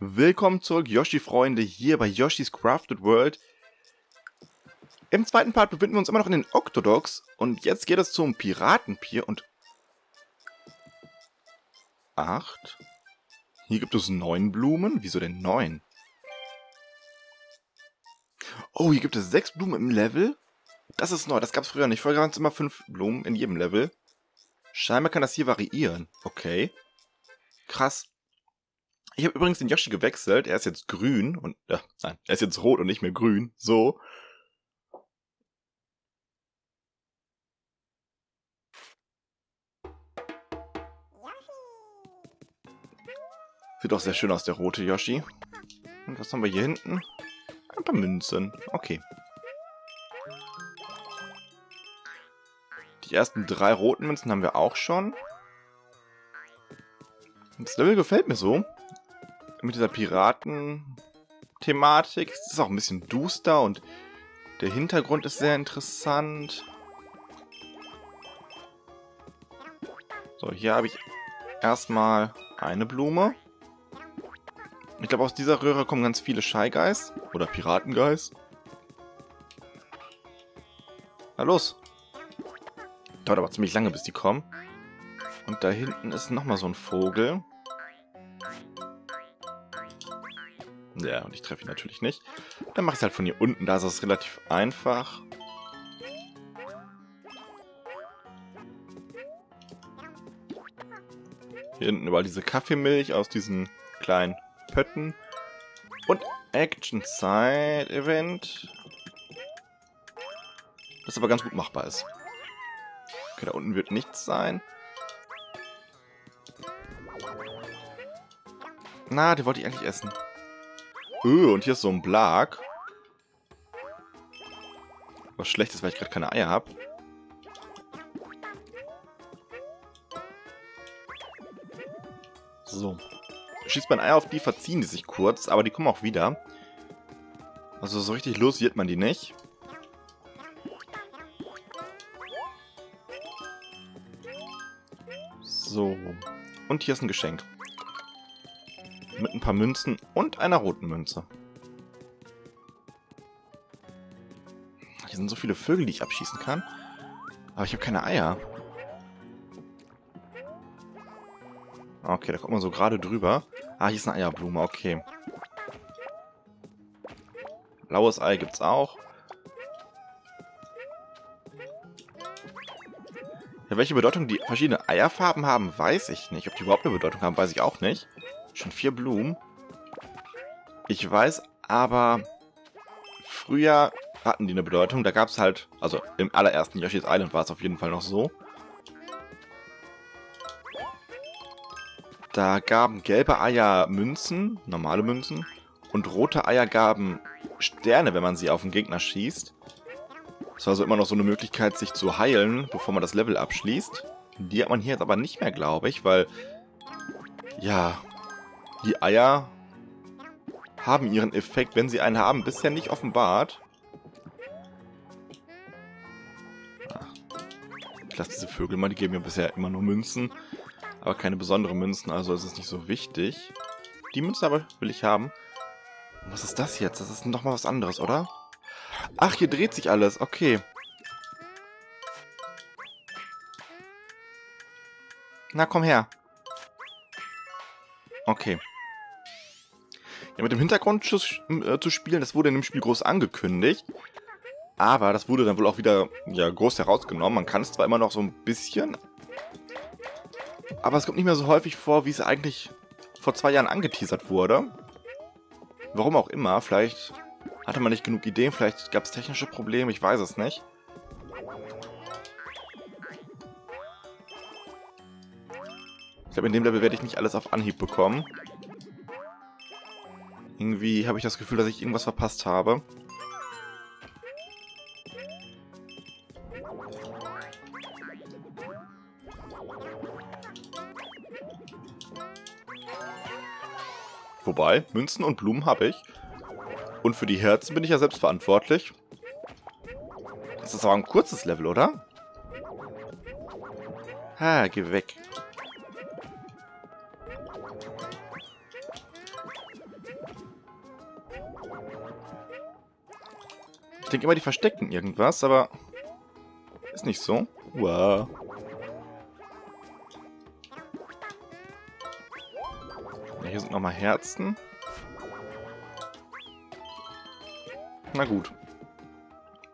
Willkommen zurück, Yoshi-Freunde, hier bei Yoshi's Crafted World. Im zweiten Part befinden wir uns immer noch in den Octodocs und jetzt geht es zum Piratenpier und... Acht? Hier gibt es neun Blumen? Wieso denn neun? Oh, hier gibt es sechs Blumen im Level? Das ist neu, das gab es früher nicht. Früher waren es immer fünf Blumen in jedem Level. Scheinbar kann das hier variieren. Okay. Krass. Ich habe übrigens den Yoshi gewechselt. Er ist jetzt grün und äh, nein, er ist jetzt rot und nicht mehr grün. So. Sieht auch sehr schön aus, der rote Yoshi. Und was haben wir hier hinten? Ein paar Münzen. Okay. Die ersten drei roten Münzen haben wir auch schon. Das Level gefällt mir so. Mit dieser Piraten-Thematik. Es ist auch ein bisschen duster und der Hintergrund ist sehr interessant. So, hier habe ich erstmal eine Blume. Ich glaube, aus dieser Röhre kommen ganz viele Shy Guys. Oder Piraten Guys. Na los. Dauert aber ziemlich lange, bis die kommen. Und da hinten ist nochmal so ein Vogel. Ja, und ich treffe ihn natürlich nicht. Dann mache ich es halt von hier unten. Da ist es relativ einfach. Hier hinten überall diese Kaffeemilch aus diesen kleinen Pötten. Und Action Side Event. Das aber ganz gut machbar ist. Okay, da unten wird nichts sein. Na, die wollte ich eigentlich essen. Öh, und hier ist so ein Blag. Was schlecht ist, weil ich gerade keine Eier habe. So schießt man Eier auf die, verziehen die sich kurz, aber die kommen auch wieder. Also so richtig los wird man die nicht. So. Und hier ist ein Geschenk. Mit ein paar Münzen und einer roten Münze. Hier sind so viele Vögel, die ich abschießen kann. Aber ich habe keine Eier. Okay, da kommt man so gerade drüber. Ah, hier ist eine Eierblume, okay. Blaues Ei gibt's auch. Ja, welche Bedeutung die verschiedenen Eierfarben haben, weiß ich nicht. Ob die überhaupt eine Bedeutung haben, weiß ich auch nicht. Schon vier Blumen. Ich weiß aber, früher hatten die eine Bedeutung. Da gab es halt, also im allerersten Yoshi's Island war es auf jeden Fall noch so. Da gaben gelbe Eier Münzen, normale Münzen, und rote Eier gaben Sterne, wenn man sie auf den Gegner schießt. Das war also immer noch so eine Möglichkeit, sich zu heilen, bevor man das Level abschließt. Die hat man hier jetzt aber nicht mehr, glaube ich, weil, ja, die Eier haben ihren Effekt, wenn sie einen haben, bisher nicht offenbart. Ich lasse diese Vögel mal, die geben mir bisher immer nur Münzen aber keine besonderen Münzen, also ist es nicht so wichtig. Die Münze aber will ich haben. Was ist das jetzt? Das ist noch mal was anderes, oder? Ach, hier dreht sich alles. Okay. Na, komm her. Okay. Ja, mit dem Hintergrund äh, zu spielen, das wurde in dem Spiel groß angekündigt. Aber das wurde dann wohl auch wieder ja, groß herausgenommen. Man kann es zwar immer noch so ein bisschen, aber es kommt nicht mehr so häufig vor, wie es eigentlich vor zwei Jahren angeteasert wurde. Warum auch immer, vielleicht hatte man nicht genug Ideen, vielleicht gab es technische Probleme, ich weiß es nicht. Ich glaube, in dem Level werde ich nicht alles auf Anhieb bekommen. Irgendwie habe ich das Gefühl, dass ich irgendwas verpasst habe. Wobei, Münzen und Blumen habe ich. Und für die Herzen bin ich ja selbst verantwortlich. Das ist aber ein kurzes Level, oder? Ha, geh weg. Denke immer, die verstecken irgendwas, aber ist nicht so. Wow. Ja, hier sind nochmal Herzen. Na gut.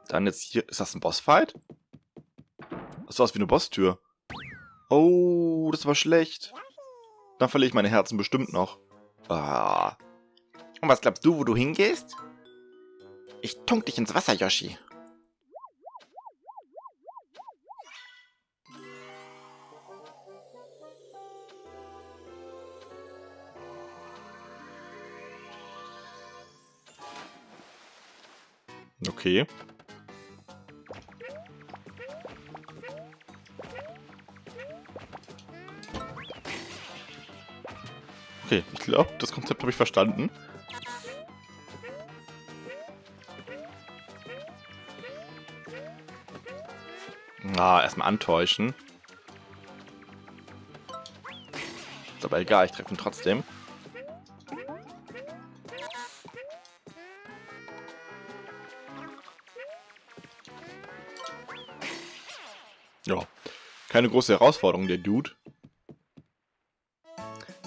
Dann jetzt hier. Ist das ein Bossfight? Das sah aus wie eine Bosstür. Oh, das war schlecht. Dann verliere ich meine Herzen bestimmt noch. Ah. Und was glaubst du, wo du hingehst? Ich tunk dich ins Wasser, Yoshi. Okay. Okay, ich glaube, das Konzept habe ich verstanden. Ah, erstmal antäuschen. Ist aber egal, ich treffe ihn trotzdem. Ja, keine große Herausforderung, der Dude.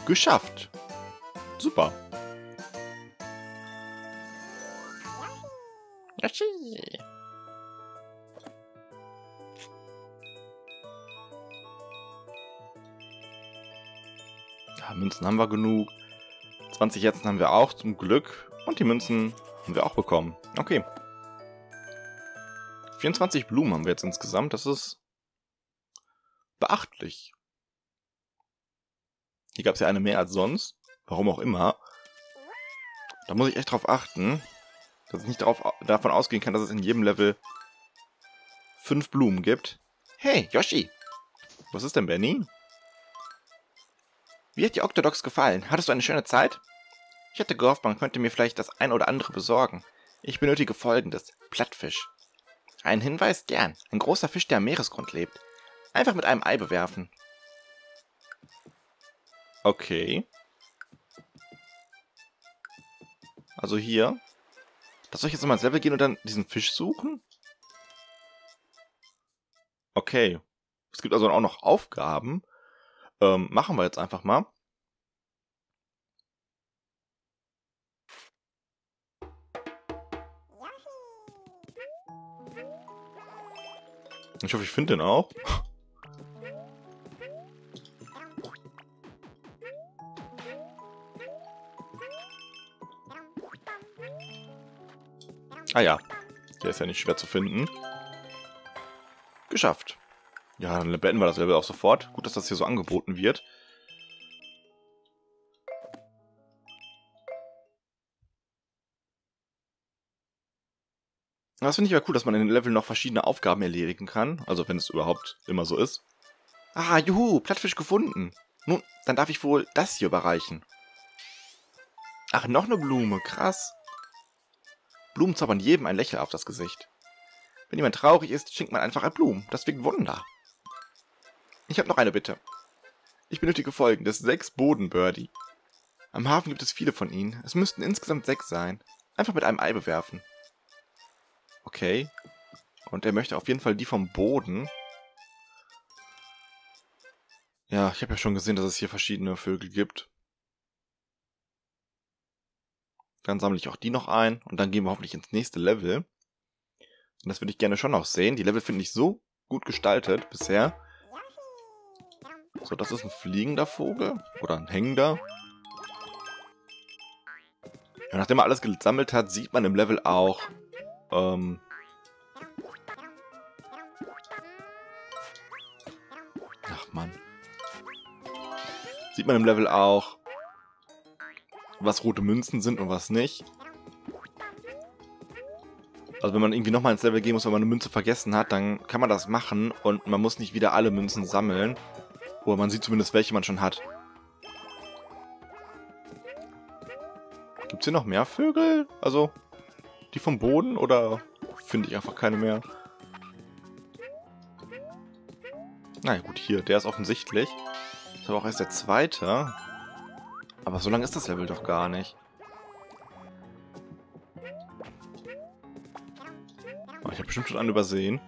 Geschafft. Super. Haben wir genug. 20 Herzen haben wir auch zum Glück. Und die Münzen haben wir auch bekommen. Okay. 24 Blumen haben wir jetzt insgesamt. Das ist beachtlich. Hier gab es ja eine mehr als sonst. Warum auch immer. Da muss ich echt drauf achten, dass ich nicht darauf, davon ausgehen kann, dass es in jedem Level fünf Blumen gibt. Hey, Yoshi! Was ist denn, Benny? Wie hat dir Octodox gefallen? Hattest du eine schöne Zeit? Ich hatte gehofft, man könnte mir vielleicht das ein oder andere besorgen. Ich benötige folgendes. Plattfisch. Ein Hinweis gern. Ein großer Fisch, der am Meeresgrund lebt. Einfach mit einem Ei bewerfen. Okay. Also hier. Das soll ich jetzt nochmal ins Level gehen und dann diesen Fisch suchen? Okay. Es gibt also auch noch Aufgaben. Ähm, machen wir jetzt einfach mal. Ich hoffe, ich finde den auch. Ah ja, der ist ja nicht schwer zu finden. Geschafft. Ja, dann beenden wir das Level auch sofort. Gut, dass das hier so angeboten wird. Das finde ich ja cool, dass man in den Leveln noch verschiedene Aufgaben erledigen kann. Also wenn es überhaupt immer so ist. Ah, juhu, Plattfisch gefunden. Nun, dann darf ich wohl das hier überreichen. Ach, noch eine Blume, krass. Blumen zaubern jedem ein Lächeln auf das Gesicht. Wenn jemand traurig ist, schenkt man einfach ein Blumen. Das wirkt Wunder. Ich habe noch eine Bitte. Ich benötige folgendes. Sechs Bodenbirdie. Am Hafen gibt es viele von ihnen. Es müssten insgesamt sechs sein. Einfach mit einem Ei bewerfen. Okay. Und er möchte auf jeden Fall die vom Boden. Ja, ich habe ja schon gesehen, dass es hier verschiedene Vögel gibt. Dann sammle ich auch die noch ein und dann gehen wir hoffentlich ins nächste Level. Und das würde ich gerne schon noch sehen. Die Level finde ich so gut gestaltet bisher. So, das ist ein fliegender Vogel oder ein hängender. Ja, nachdem man alles gesammelt hat, sieht man im Level auch, ähm, Ach man. Sieht man im Level auch, was rote Münzen sind und was nicht. Also wenn man irgendwie nochmal ins Level gehen muss, weil man eine Münze vergessen hat, dann kann man das machen und man muss nicht wieder alle Münzen sammeln. Oder man sieht zumindest, welche man schon hat. Gibt es hier noch mehr Vögel? Also, die vom Boden oder finde ich einfach keine mehr? Na ja, gut, hier, der ist offensichtlich. Ist aber auch erst der zweite. Aber so lange ist das Level doch gar nicht. Oh, ich habe bestimmt schon einen übersehen.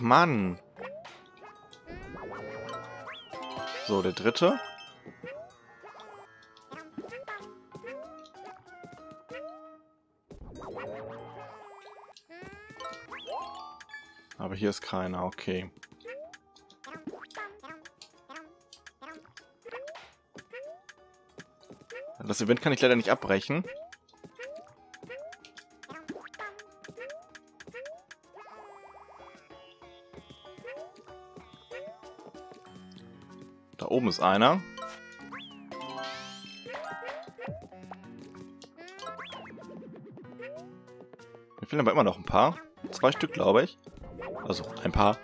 Mann. So, der dritte. Aber hier ist keiner, okay. Das Event kann ich leider nicht abbrechen. Oben ist einer. Mir fehlen aber immer noch ein paar. Zwei Stück, glaube ich. Also, ein paar.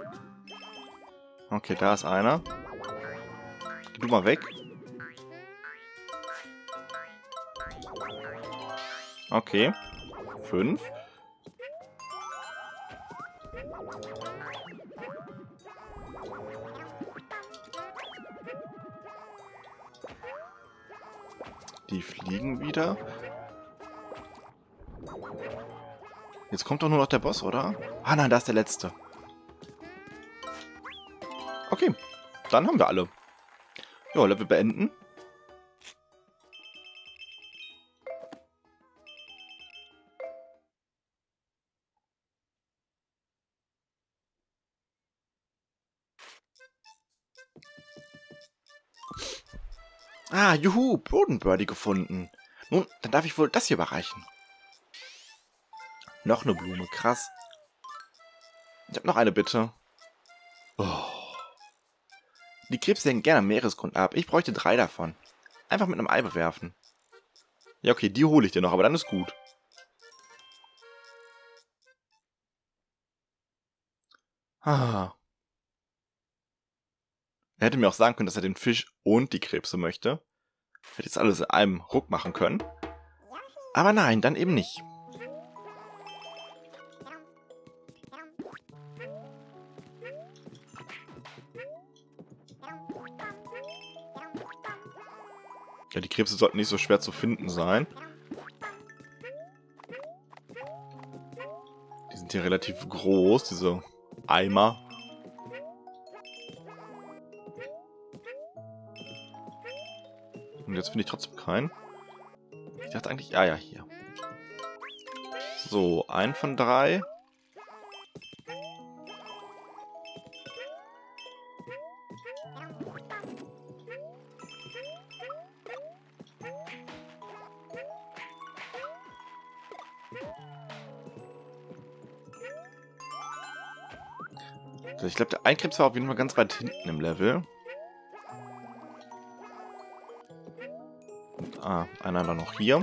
okay, da ist einer. Geh du mal weg. Okay. Fünf. Kommt doch nur noch der Boss, oder? Ah nein, da ist der letzte. Okay, dann haben wir alle. Ja, Level beenden. Ah, juhu, Bodenbirdie gefunden. Nun, dann darf ich wohl das hier überreichen. Noch eine Blume, krass. Ich habe noch eine Bitte. Oh. Die Krebse hängen gerne am Meeresgrund ab. Ich bräuchte drei davon. Einfach mit einem Ei bewerfen. Ja, okay, die hole ich dir noch, aber dann ist gut. Ah. Er hätte mir auch sagen können, dass er den Fisch und die Krebse möchte. Hätte jetzt alles in einem Ruck machen können. Aber nein, dann eben nicht. Ja, die Krebse sollten nicht so schwer zu finden sein. Die sind hier relativ groß, diese Eimer. Und jetzt finde ich trotzdem keinen. Ich dachte eigentlich, ja, ja, hier. So, ein von drei. Glaube, der Einkrebs war auf jeden Fall ganz weit hinten im Level. Ah, einer dann noch hier.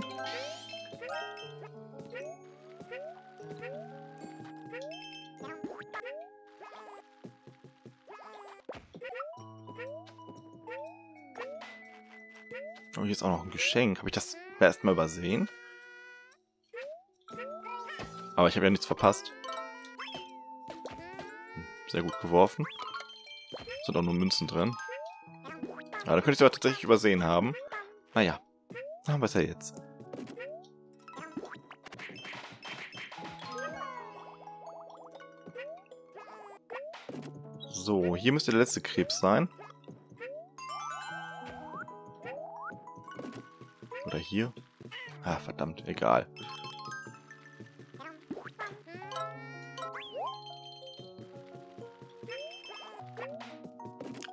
Oh, hier ist auch noch ein Geschenk. Habe ich das erstmal übersehen? Aber ich habe ja nichts verpasst. Sehr gut geworfen. Sind auch nur Münzen drin. Ja, da könnte ich es aber tatsächlich übersehen haben. Naja, haben wir es ja jetzt. So, hier müsste der letzte Krebs sein. Oder hier. Ah, verdammt, egal.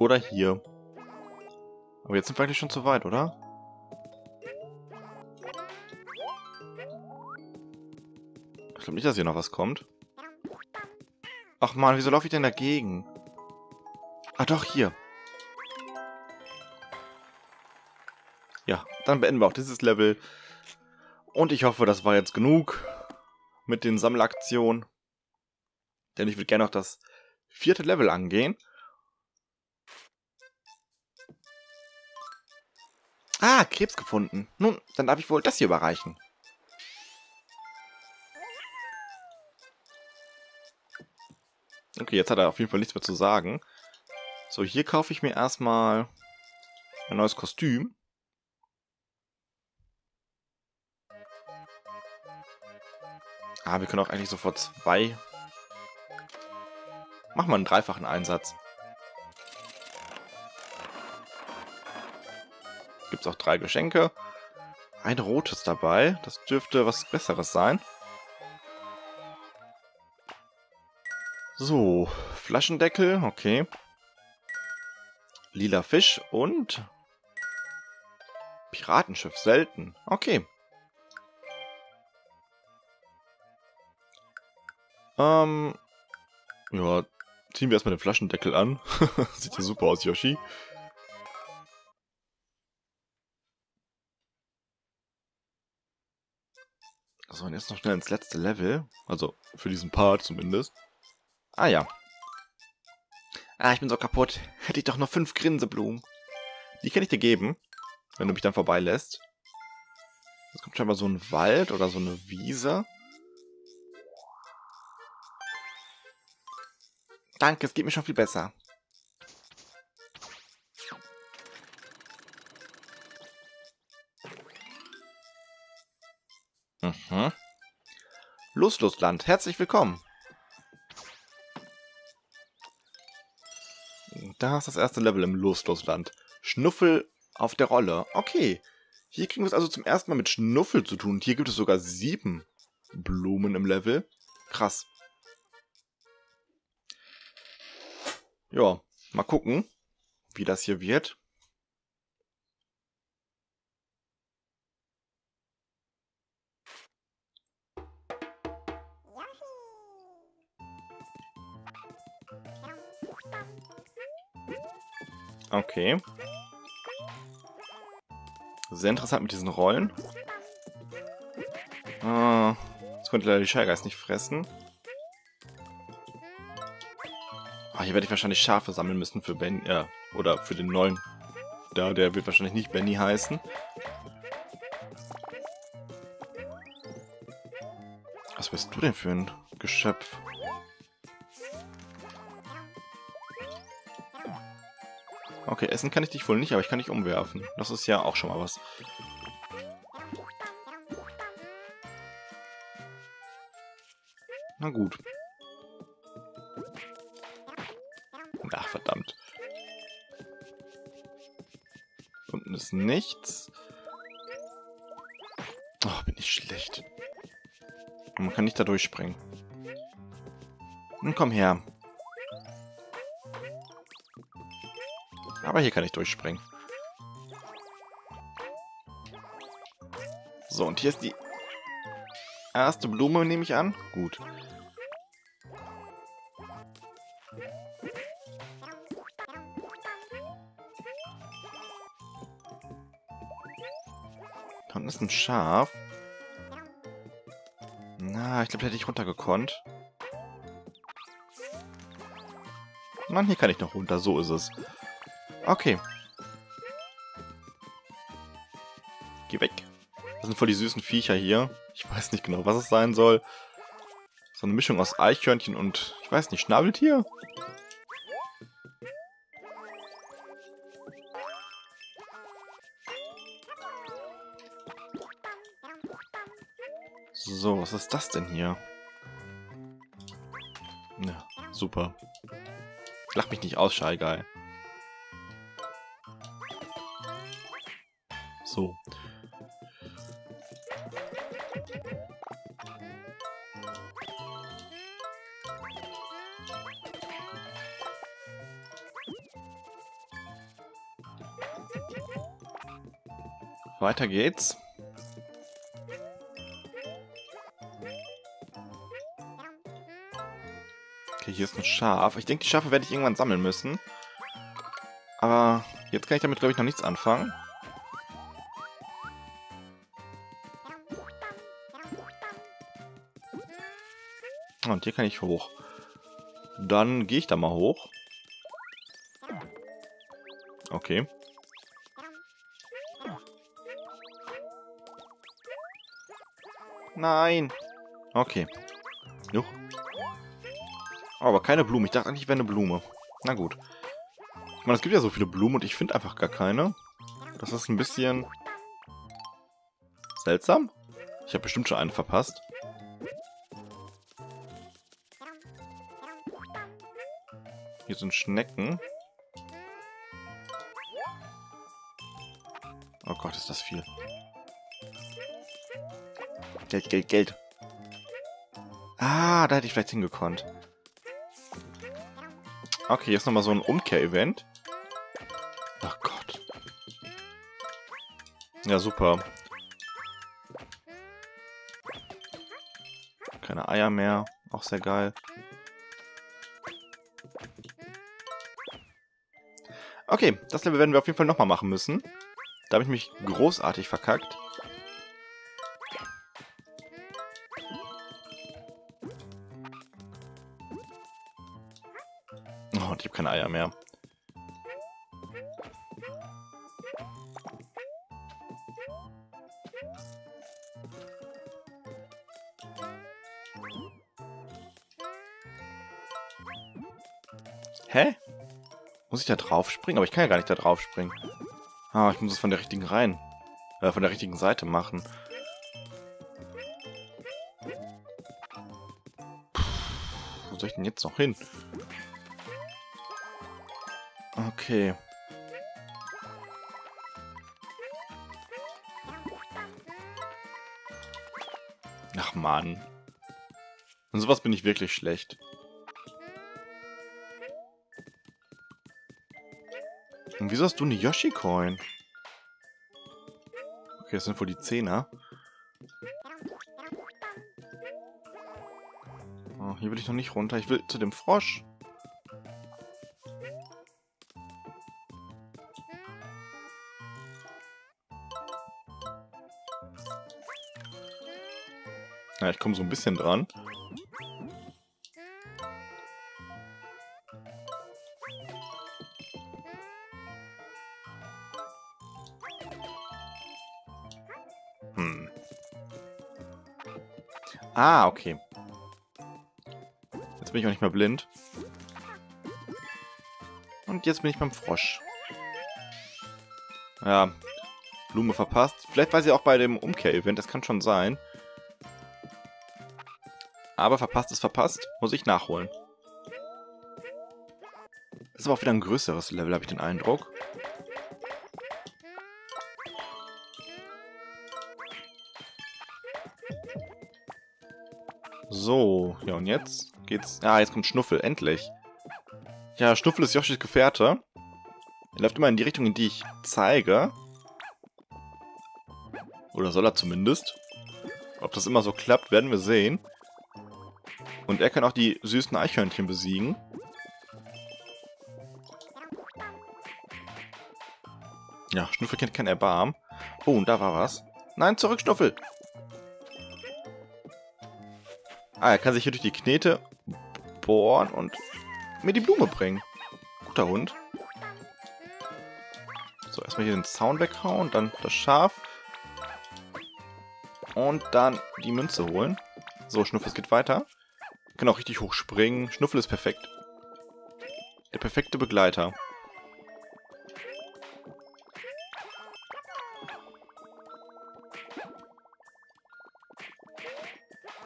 Oder hier. Aber jetzt sind wir eigentlich schon zu weit, oder? Ich glaube nicht, dass hier noch was kommt. Ach man, wieso laufe ich denn dagegen? Ah doch, hier. Ja, dann beenden wir auch dieses Level. Und ich hoffe, das war jetzt genug mit den Sammelaktionen. Denn ich würde gerne noch das vierte Level angehen. Ah, Krebs gefunden. Nun, dann darf ich wohl das hier überreichen. Okay, jetzt hat er auf jeden Fall nichts mehr zu sagen. So, hier kaufe ich mir erstmal ein neues Kostüm. Ah, wir können auch eigentlich sofort zwei... Machen wir einen dreifachen Einsatz. Gibt es auch drei Geschenke. Ein rotes dabei. Das dürfte was Besseres sein. So, Flaschendeckel, okay. Lila Fisch und Piratenschiff, selten. Okay. Ähm, ja, ziehen wir erstmal den Flaschendeckel an. Sieht ja super aus, Yoshi. So, und jetzt noch schnell ins letzte Level. Also, für diesen Part zumindest. Ah ja. Ah, ich bin so kaputt. Hätte ich doch noch fünf Grinseblumen. Die kann ich dir geben, wenn du mich dann vorbeilässt. Es kommt scheinbar so ein Wald oder so eine Wiese. Danke, es geht mir schon viel besser. Mhm. Lustlustland, herzlich willkommen. Da ist das erste Level im Lustlustland. Schnuffel auf der Rolle. Okay. Hier kriegen wir es also zum ersten Mal mit Schnuffel zu tun. Und hier gibt es sogar sieben Blumen im Level. Krass. Ja, mal gucken, wie das hier wird. Okay. Sehr interessant mit diesen Rollen. Ah, das konnte leider die Schallgeist nicht fressen. Ah, hier werde ich wahrscheinlich Schafe sammeln müssen für Ben, ja, oder für den neuen. Da, der wird wahrscheinlich nicht Benny heißen. Was bist du denn für ein Geschöpf? Okay, essen kann ich dich wohl nicht, aber ich kann dich umwerfen. Das ist ja auch schon mal was. Na gut. Ach, verdammt. Unten ist nichts. Oh, bin ich schlecht. Man kann nicht da durchspringen. Nun komm her. Aber hier kann ich durchspringen. So, und hier ist die erste Blume, nehme ich an. Gut. Da unten ist ein Schaf. Na, ich glaube, da hätte ich runtergekonnt. Mann, hier kann ich noch runter. So ist es. Okay. Geh weg. Das sind voll die süßen Viecher hier. Ich weiß nicht genau, was es sein soll. So eine Mischung aus Eichhörnchen und, ich weiß nicht, Schnabeltier? So, was ist das denn hier? Ja, super. Lach mich nicht aus, Guy. So. Weiter geht's. Okay, hier ist ein Schaf. Ich denke, die Schafe werde ich irgendwann sammeln müssen. Aber jetzt kann ich damit, glaube ich, noch nichts anfangen. Und hier kann ich hoch. Dann gehe ich da mal hoch. Okay. Nein. Okay. Juch. Oh, aber keine Blume. Ich dachte eigentlich, wäre eine Blume. Na gut. Ich meine, es gibt ja so viele Blumen und ich finde einfach gar keine. Das ist ein bisschen... Seltsam? Ich habe bestimmt schon eine verpasst. Hier sind Schnecken. Oh Gott, ist das viel. Geld, Geld, Geld. Ah, da hätte ich vielleicht hingekonnt. Okay, jetzt nochmal so ein Umkehr-Event. Ach Gott. Ja, super. Keine Eier mehr. Auch sehr geil. Okay, das Level werden wir auf jeden Fall nochmal machen müssen. Da habe ich mich großartig verkackt. Oh, und ich habe keine Eier mehr. Hä? Muss ich da drauf springen? Aber ich kann ja gar nicht da drauf springen. Ah, ich muss es von der richtigen rein. Äh, von der richtigen Seite machen. Puh, wo soll ich denn jetzt noch hin? Okay. Ach man. Und sowas bin ich wirklich schlecht. Und wieso hast du eine Yoshi-Coin? Okay, das sind wohl die Zehner. Oh, hier will ich noch nicht runter. Ich will zu dem Frosch. Ja, ich komme so ein bisschen dran. Ah, okay. Jetzt bin ich auch nicht mehr blind. Und jetzt bin ich beim Frosch. Ja, Blume verpasst. Vielleicht war sie auch bei dem Umkehr-Event, das kann schon sein. Aber verpasst ist verpasst, muss ich nachholen. Das ist aber auch wieder ein größeres Level, habe ich den Eindruck. So, ja und jetzt geht's... Ah, jetzt kommt Schnuffel, endlich. Ja, Schnuffel ist Yoshis Gefährte. Er läuft immer in die Richtung, in die ich zeige. Oder soll er zumindest. Ob das immer so klappt, werden wir sehen. Und er kann auch die süßen Eichhörnchen besiegen. Ja, Schnuffel kennt kein Erbarm. Oh, und da war was. Nein, zurück, Schnuffel! Ah, er kann sich hier durch die Knete bohren und mir die Blume bringen. Guter Hund. So, erstmal hier den Zaun weghauen, dann das Schaf. Und dann die Münze holen. So, Schnuffel, es geht weiter. Kann auch richtig hoch springen. Schnuffel ist perfekt. Der perfekte Begleiter.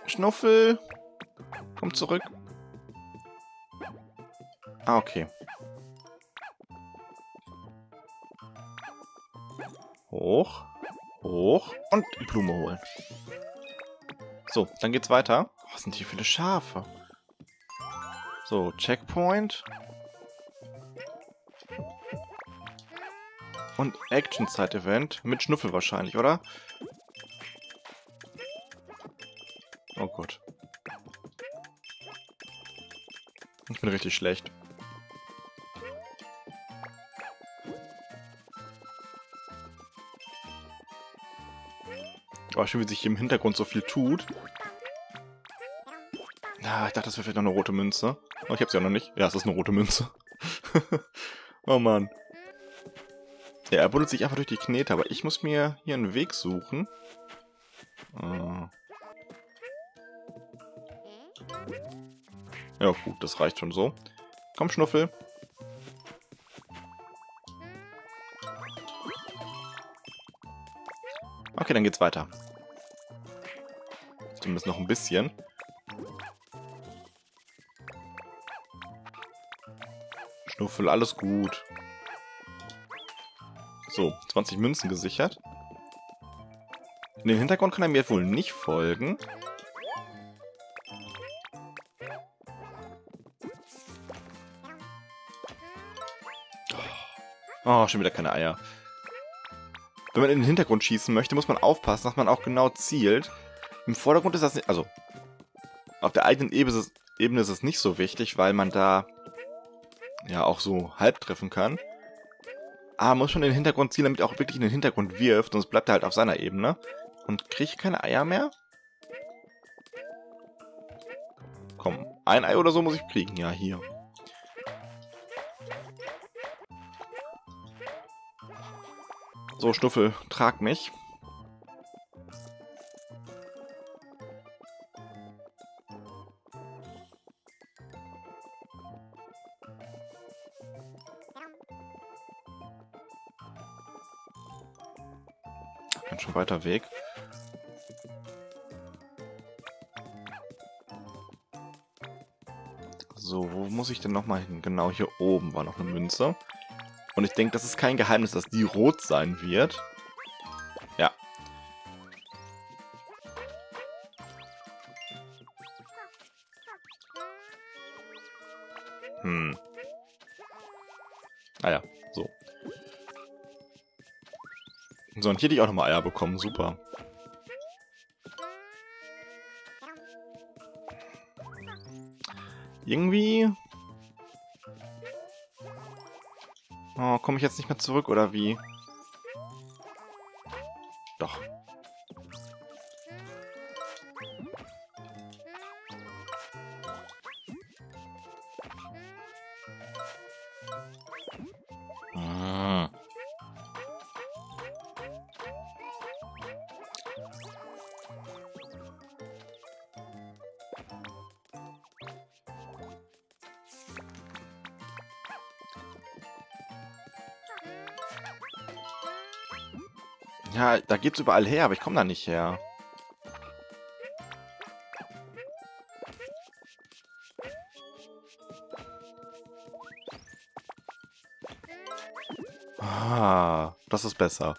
Schnuffel. Komm zurück. Ah, okay. Hoch. Hoch. Und die Blume holen. So, dann geht's weiter. Oh, was sind hier viele Schafe? So, Checkpoint. Und Action-Zeit-Event. Mit Schnuffel wahrscheinlich, oder? Oh Gott. Ich bin richtig schlecht. Oh, schön, wie sich hier im Hintergrund so viel tut. Ah, ich dachte, das wäre vielleicht noch eine rote Münze. Oh, ich habe sie auch noch nicht. Ja, es ist eine rote Münze. oh Mann. Ja, er buddelt sich einfach durch die Knete, aber ich muss mir hier einen Weg suchen. Oh. Ja gut, das reicht schon so. Komm, Schnuffel. Okay, dann geht's weiter. Zumindest noch ein bisschen. Schnuffel, alles gut. So, 20 Münzen gesichert. In den Hintergrund kann er mir wohl nicht folgen. Oh, schon wieder keine Eier. Wenn man in den Hintergrund schießen möchte, muss man aufpassen, dass man auch genau zielt. Im Vordergrund ist das nicht... Also, auf der eigenen Ebene ist, es, nicht so wichtig, weil man da ja auch so halb treffen kann. Aber man muss schon in den Hintergrund zielen, damit er auch wirklich in den Hintergrund wirft, sonst bleibt er halt auf seiner Ebene. Und kriege ich keine Eier mehr? Komm, ein Ei oder so muss ich kriegen. Ja, hier. So, Schnuffel, trag mich. Ganz schön weiter Weg. So, wo muss ich denn nochmal hin? Genau, hier oben war noch eine Münze. Und ich denke, das ist kein Geheimnis, dass die rot sein wird. Ja. Hm. Ah ja, so. So, und hier ich auch nochmal Eier bekommen. Super. Irgendwie Oh, komme ich jetzt nicht mehr zurück, oder wie? Geht's überall her, aber ich komme da nicht her. Ah, das ist besser.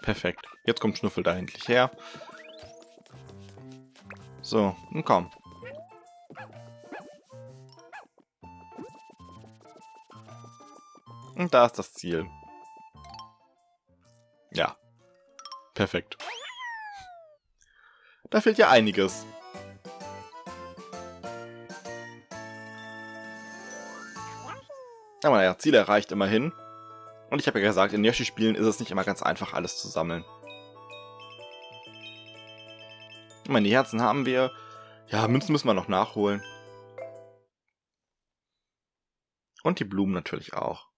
Perfekt. Jetzt kommt Schnüffel da endlich her. So, nun komm. Und da ist das Ziel. Perfekt. Da fehlt ja einiges. Aber naja, Ziel erreicht immerhin. Und ich habe ja gesagt, in Yoshi-Spielen ist es nicht immer ganz einfach, alles zu sammeln. Ich meine, die Herzen haben wir. Ja, Münzen müssen wir noch nachholen. Und die Blumen natürlich auch.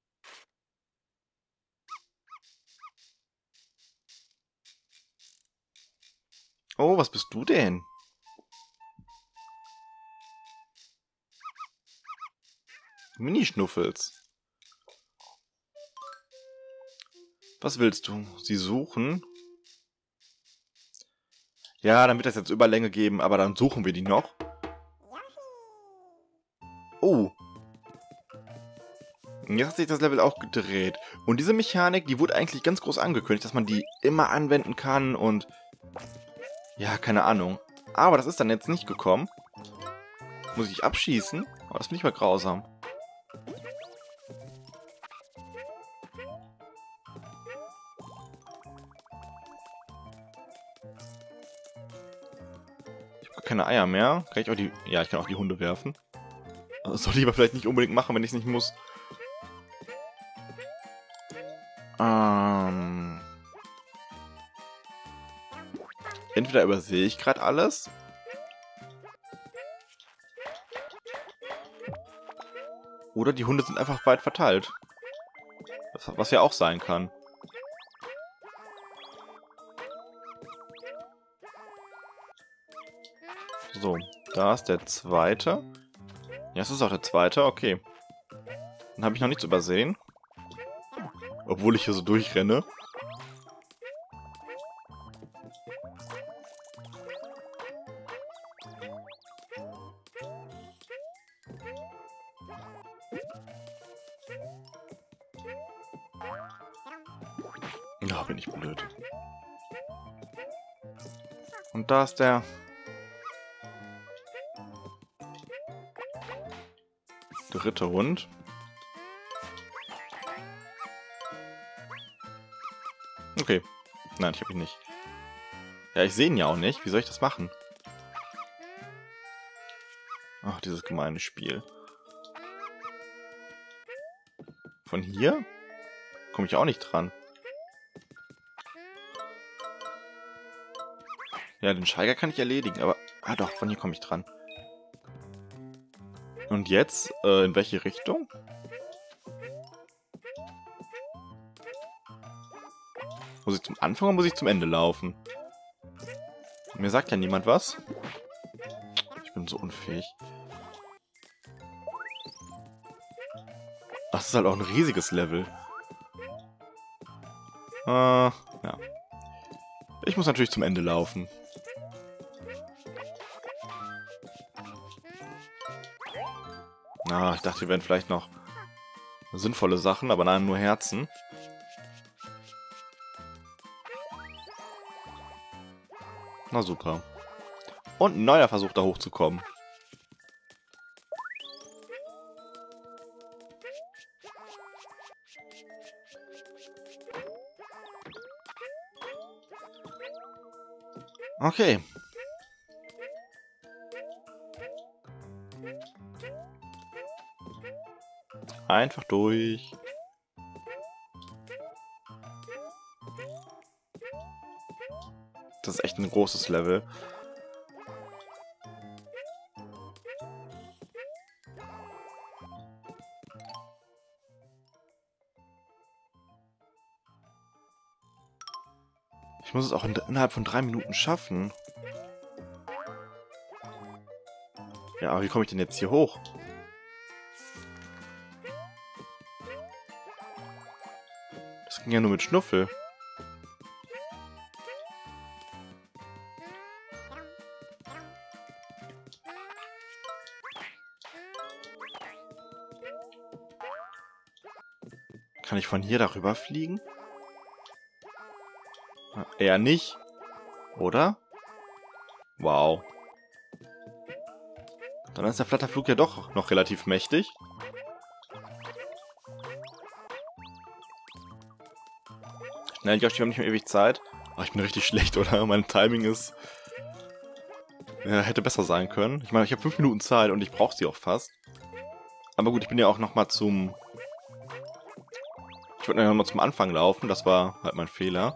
Oh, was bist du denn? Mini-Schnuffels. Was willst du? Sie suchen? Ja, dann wird das jetzt Überlänge geben, aber dann suchen wir die noch. Oh. Jetzt hat sich das Level auch gedreht. Und diese Mechanik, die wurde eigentlich ganz groß angekündigt, dass man die immer anwenden kann und... Ja, keine Ahnung. Aber das ist dann jetzt nicht gekommen. Muss ich abschießen? Oh, das finde ich mal grausam. keine Eier mehr. Kann ich auch die... Ja, ich kann auch die Hunde werfen. Das sollte ich aber vielleicht nicht unbedingt machen, wenn ich es nicht muss. Ähm... Entweder übersehe ich gerade alles. Oder die Hunde sind einfach weit verteilt. Was ja auch sein kann. So, da ist der zweite. Ja, es ist auch der zweite, okay. Dann habe ich noch nichts übersehen. Obwohl ich hier so durchrenne. Ja, bin ich blöd. Und da ist der... Dritte Hund. Okay. Nein, ich habe ihn nicht. Ja, ich sehe ihn ja auch nicht. Wie soll ich das machen? Ach, dieses gemeine Spiel. Von hier? Komme ich auch nicht dran. Ja, den Scheiger kann ich erledigen, aber... Ah doch, von hier komme ich dran. Und jetzt? Äh, in welche Richtung? Muss ich zum Anfang oder muss ich zum Ende laufen? Mir sagt ja niemand was. Ich bin so unfähig. Das ist halt auch ein riesiges Level. Äh, ja. Ich muss natürlich zum Ende laufen. Ah, ich dachte, wir wären vielleicht noch sinnvolle Sachen, aber nein, nur Herzen. Na super. Und ein neuer Versuch, da hochzukommen. Okay. Einfach durch. Das ist echt ein großes Level. Ich muss es auch in, innerhalb von drei Minuten schaffen. Ja, aber wie komme ich denn jetzt hier hoch? Ging ja nur mit Schnuffel. Kann ich von hier darüber fliegen? Eher nicht. Oder? Wow. Dann ist der Flatterflug ja doch noch relativ mächtig. Schnell, Josh, wir haben nicht mehr ewig Zeit. Oh, ich bin richtig schlecht, oder? Mein Timing ist... Ja, hätte besser sein können. Ich meine, ich habe fünf Minuten Zeit und ich brauche sie auch fast. Aber gut, ich bin ja auch nochmal zum... Ich wollte nochmal zum Anfang laufen. Das war halt mein Fehler.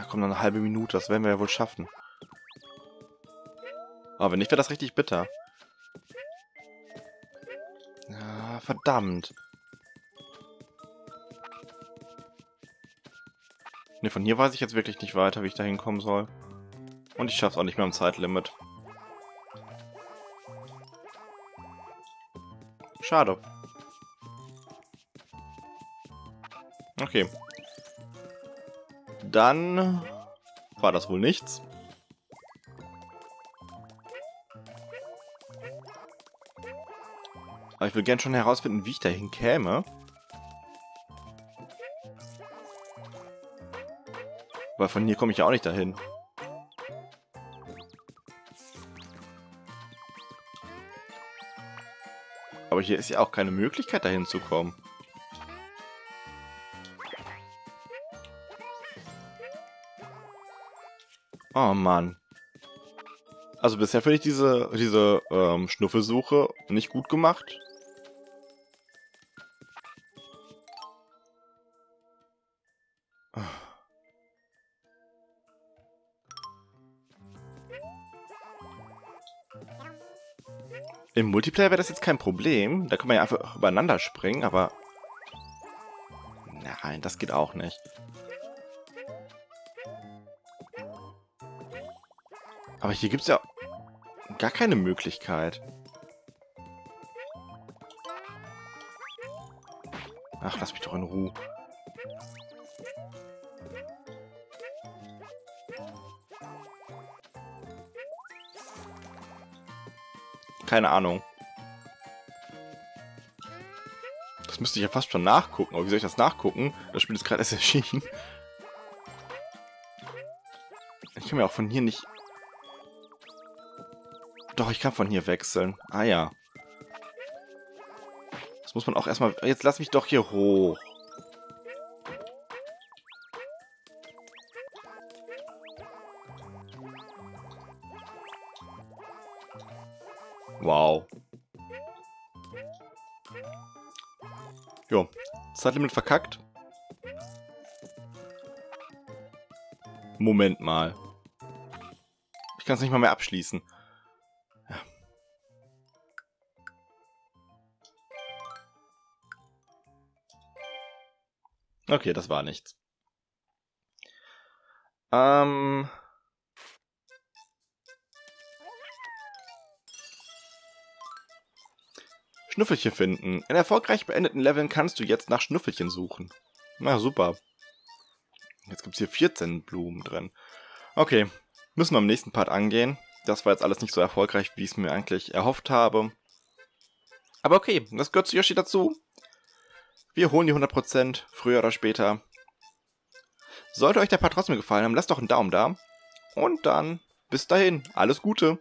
Ja, komm, noch eine halbe Minute. Das werden wir ja wohl schaffen. Aber wenn nicht, wäre das richtig bitter. Ja, verdammt. Ne, von hier weiß ich jetzt wirklich nicht weiter, wie ich da hinkommen soll. Und ich schaff's auch nicht mehr am Zeitlimit. Schade. Okay. Dann war das wohl nichts. Aber ich will gern schon herausfinden, wie ich dahin käme. Weil von hier komme ich ja auch nicht dahin. Aber hier ist ja auch keine Möglichkeit, dahin zu kommen. Oh Mann. Also bisher finde ich diese, diese ähm, Schnuffelsuche nicht gut gemacht. Im Multiplayer wäre das jetzt kein Problem. Da kann man ja einfach übereinander springen, aber... Nein, das geht auch nicht. Aber hier gibt es ja gar keine Möglichkeit. Ach, lass mich doch in Ruhe. Keine Ahnung. Das müsste ich ja fast schon nachgucken. Aber wie soll ich das nachgucken? Das Spiel ist gerade erst erschienen. Ich kann mir auch von hier nicht... Doch, ich kann von hier wechseln. Ah ja. Das muss man auch erstmal... Jetzt lass mich doch hier hoch. Wow. Jo, Zeitlimit verkackt. Moment mal. Ich kann es nicht mal mehr abschließen. Okay, das war nichts. Ähm... Schnüffelchen finden. In erfolgreich beendeten Leveln kannst du jetzt nach Schnüffelchen suchen. Na, super. Jetzt gibt es hier 14 Blumen drin. Okay, müssen wir im nächsten Part angehen. Das war jetzt alles nicht so erfolgreich, wie ich es mir eigentlich erhofft habe. Aber okay, das gehört zu Yoshi dazu. Wir holen die 100%, früher oder später. Sollte euch der Part trotzdem gefallen haben, lasst doch einen Daumen da. Und dann bis dahin, alles Gute.